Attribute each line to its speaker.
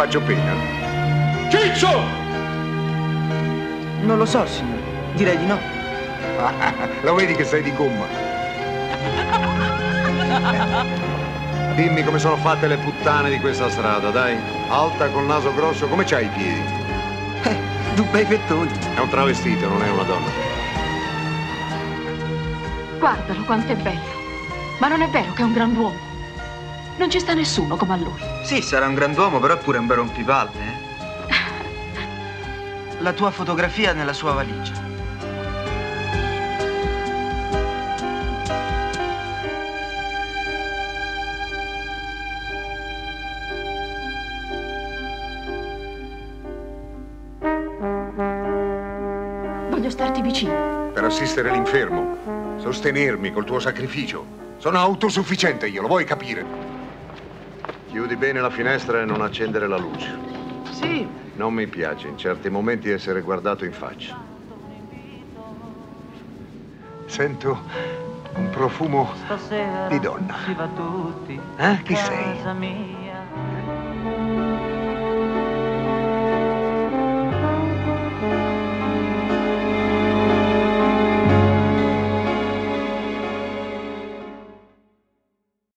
Speaker 1: faccio pena?
Speaker 2: Ciccio!
Speaker 3: Non lo so, signore. Direi di no.
Speaker 1: Lo vedi che sei di gomma? Dimmi come sono fatte le puttane di questa strada, dai. Alta, col naso grosso, come c'hai i piedi?
Speaker 3: Eh, due bei pettoni.
Speaker 1: È un travestito, non è una donna.
Speaker 4: Guardalo quanto è bello. Ma non è vero che è un grand'uomo. Non ci sta nessuno come a lui.
Speaker 3: Sì, sarà un grand'uomo, però è pure un bel rompipalle, eh? La tua fotografia nella sua valigia.
Speaker 4: Voglio starti vicino.
Speaker 1: Per assistere l'infermo, sostenermi col tuo sacrificio. Sono autosufficiente io, lo vuoi capire? Chiudi bene la finestra e non accendere la luce.
Speaker 3: Sì.
Speaker 1: Non mi piace in certi momenti essere guardato in faccia. Sento un profumo di donna. Eh? Chi sei?